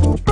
Bye.